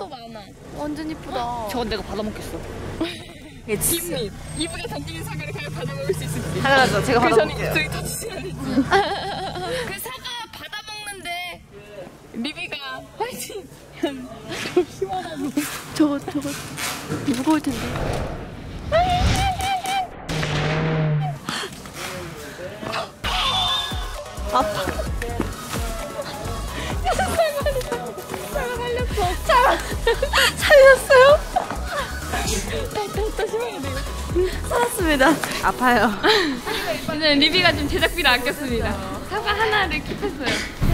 쌀이요. 또 많아. 완전 이쁘다. 저건 내가 받아먹겠어. 김민 이브가 던지는 사과를 과연 받아먹을 수 있을지. 당연하죠. 제가 그 받아볼게요. 저희 터지시면 되지. 그 사과 받아먹는데 리비가 화이팅. 시원하고. 저거 저거 무거울 텐데. 아파. 살렸어요? 살았습니다. 아파요. 오늘 리비가 좀 제작비를 아꼈습니다. 사과 하나를 킵했어요.